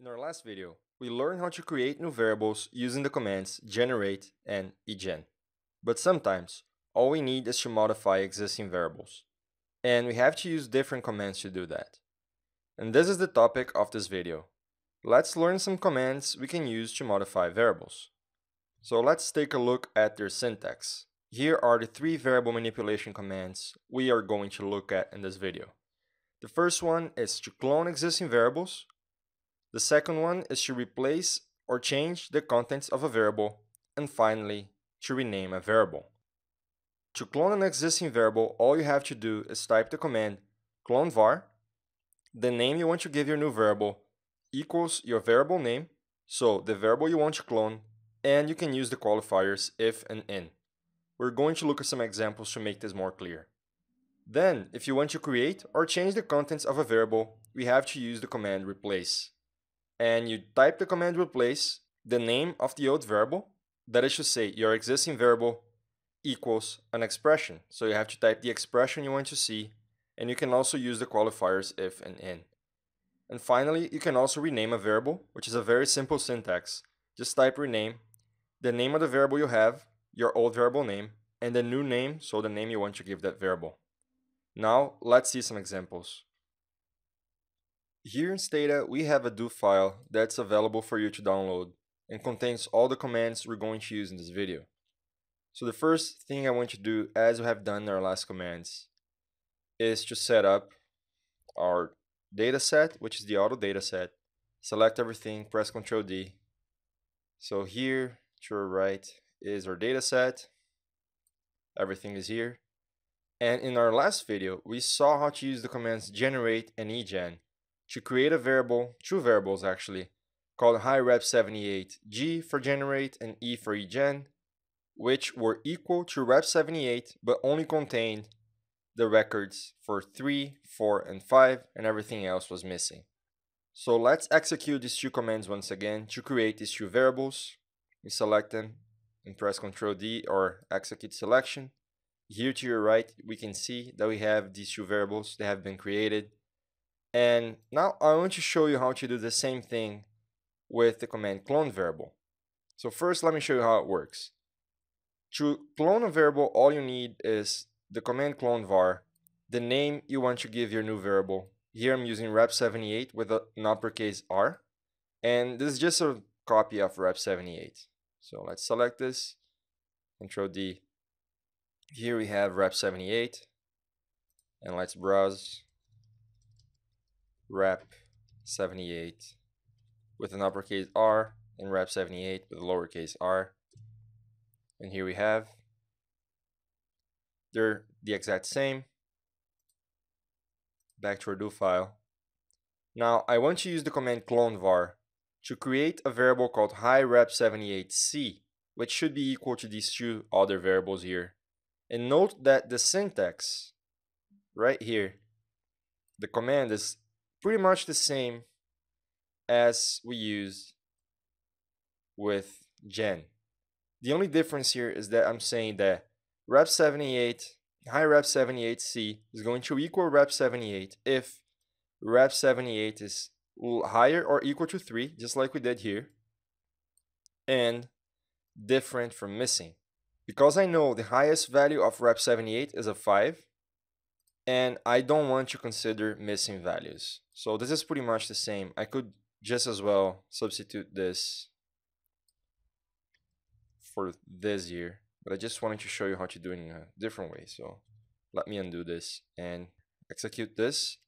In our last video, we learned how to create new variables using the commands generate and egen. But sometimes, all we need is to modify existing variables. And we have to use different commands to do that. And this is the topic of this video. Let's learn some commands we can use to modify variables. So let's take a look at their syntax. Here are the three variable manipulation commands we are going to look at in this video. The first one is to clone existing variables. The second one is to replace or change the contents of a variable. And finally, to rename a variable. To clone an existing variable, all you have to do is type the command clone var, the name you want to give your new variable equals your variable name, so the variable you want to clone, and you can use the qualifiers if and in. We're going to look at some examples to make this more clear. Then, if you want to create or change the contents of a variable, we have to use the command replace. And you type the command replace, the name of the old variable, that is to say your existing variable equals an expression. So you have to type the expression you want to see, and you can also use the qualifiers if and in. And finally, you can also rename a variable, which is a very simple syntax. Just type rename, the name of the variable you have, your old variable name, and the new name, so the name you want to give that variable. Now, let's see some examples. Here in Stata, we have a do file that's available for you to download and contains all the commands we're going to use in this video. So the first thing I want to do, as we have done in our last commands, is to set up our dataset, which is the auto dataset. Select everything, press Ctrl D. So here to our right is our dataset. Everything is here. And in our last video, we saw how to use the commands generate and egen to create a variable, two variables actually, called hirep78 g for generate and e for egen, which were equal to rep78 but only contained the records for 3, 4, and 5, and everything else was missing. So let's execute these two commands once again to create these two variables. We select them and press Ctrl D or execute selection. Here to your right, we can see that we have these two variables that have been created. And now I want to show you how to do the same thing with the command clone variable. So first, let me show you how it works. To clone a variable, all you need is the command clone var, the name you want to give your new variable. Here I'm using rep78 with an uppercase R. And this is just a copy of rep78. So let's select this, Control D. Here we have rep78. And let's browse rep78 with an uppercase R and rep 78 with a lowercase r. And here we have they're the exact same. Back to our do file. Now I want to use the command clone var to create a variable called high rep 78c, which should be equal to these two other variables here. And note that the syntax right here, the command is pretty much the same as we use with gen. The only difference here is that I'm saying that rep78, hirep78c is going to equal rep78 if rep78 is higher or equal to 3, just like we did here, and different from missing. Because I know the highest value of rep78 is a 5, and I don't want to consider missing values. So this is pretty much the same. I could just as well substitute this for this year, but I just wanted to show you how to do it in a different way. So let me undo this and execute this.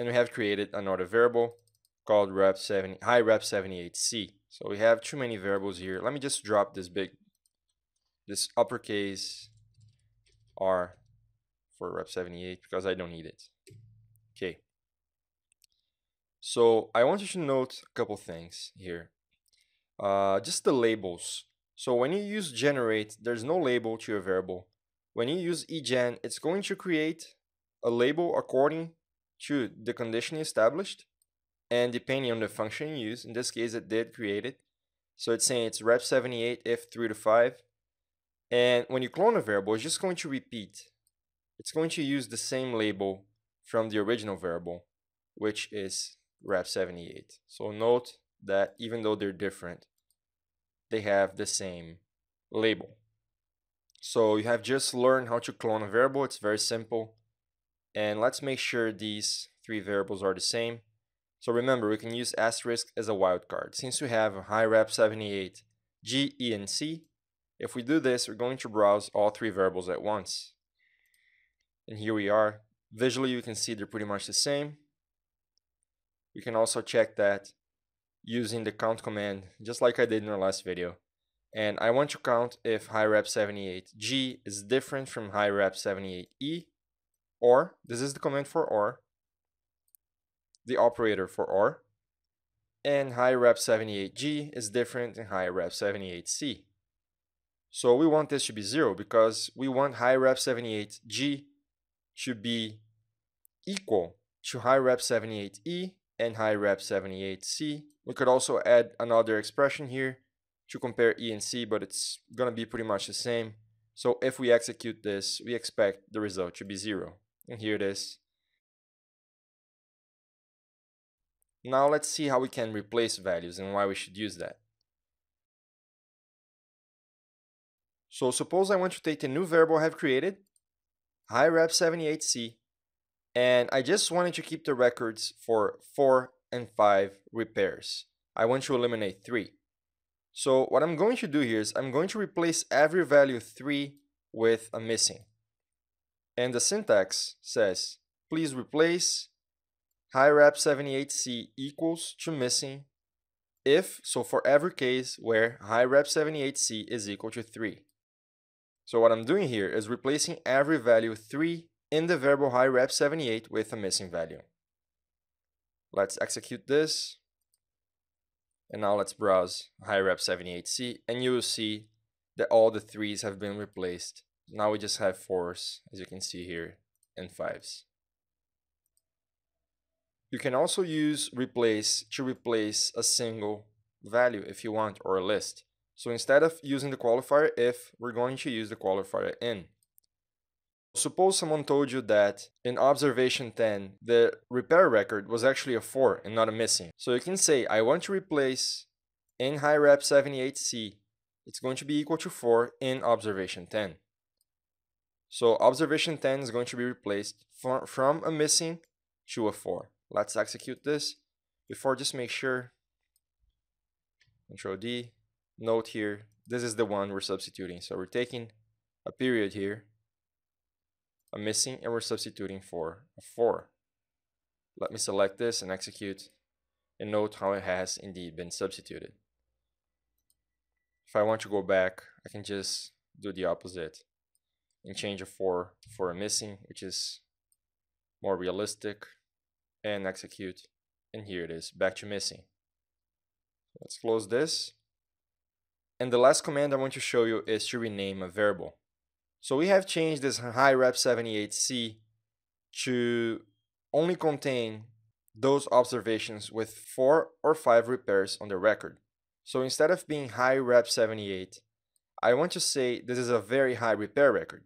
And we have created another variable called rep 70 hirep78c. So we have too many variables here. Let me just drop this big, this uppercase R for rep 78 because I don't need it. Okay. So I want you to note a couple things here. Uh, just the labels. So when you use generate, there's no label to your variable. When you use egen, it's going to create a label according to the condition established and depending on the function you use. In this case, it did create it. So it's saying it's rep 78 if 3 to 5. And when you clone a variable, it's just going to repeat. It's going to use the same label from the original variable, which is rep78. So note that even though they're different, they have the same label. So you have just learned how to clone a variable. It's very simple. And let's make sure these three variables are the same. So remember, we can use asterisk as a wildcard. Since we have a high rep 78 G, E, and C, if we do this, we're going to browse all three variables at once. And here we are. Visually, you can see they're pretty much the same. We can also check that using the count command, just like I did in our last video. And I want to count if high rep 78G is different from high rep 78E, or, this is the command for or, the operator for or, and high rep 78G is different than high rep 78C. So we want this to be zero because we want high rep 78G to be equal to high rep 78E and high rep 78C. We could also add another expression here to compare E and C, but it's going to be pretty much the same. So if we execute this, we expect the result to be zero. And here it is. Now let's see how we can replace values and why we should use that. So suppose I want to take the new variable I have created, high rep 78C, and I just wanted to keep the records for 4 and 5 repairs. I want to eliminate 3. So what I'm going to do here is I'm going to replace every value 3 with a missing. And the syntax says, please replace high rep 78C equals to missing if, so for every case where high rep 78C is equal to 3. So what I'm doing here is replacing every value 3 in the variable high rep 78 with a missing value. Let's execute this. And now let's browse high rep 78C and you will see that all the 3s have been replaced. Now we just have 4s, as you can see here, and 5s. You can also use replace to replace a single value if you want or a list. So instead of using the qualifier if, we're going to use the qualifier in. Suppose someone told you that in observation 10, the repair record was actually a 4 and not a missing. So you can say, I want to replace in high rep 78C, it's going to be equal to 4 in observation 10. So observation 10 is going to be replaced from a missing to a 4. Let's execute this. Before, just make sure, Control D, note here, this is the one we're substituting. So we're taking a period here, a missing, and we're substituting for a 4. Let me select this and execute, and note how it has indeed been substituted. If I want to go back, I can just do the opposite and change a 4 for a missing, which is more realistic and execute. And here it is, back to missing. Let's close this. And the last command I want to show you is to rename a variable. So we have changed this high rep 78C to only contain those observations with four or five repairs on the record. So instead of being high rep 78, I want to say this is a very high repair record.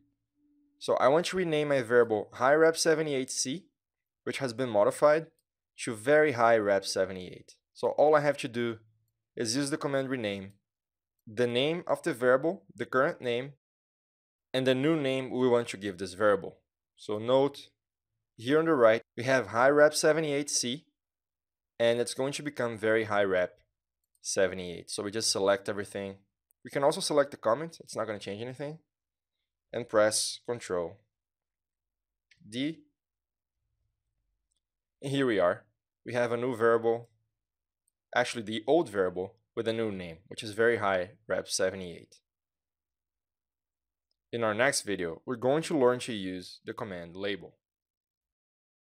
So I want to rename my variable high rep 78C which has been modified to very high rep 78. So all I have to do is use the command rename, the name of the variable, the current name, and the new name we want to give this variable. So note here on the right, we have high rep 78C, and it's going to become very high rep 78. So we just select everything. We can also select the comment, it's not going to change anything, and press Control D and here we are. We have a new variable, actually the old variable with a new name, which is very high, rep 78. In our next video, we're going to learn to use the command label.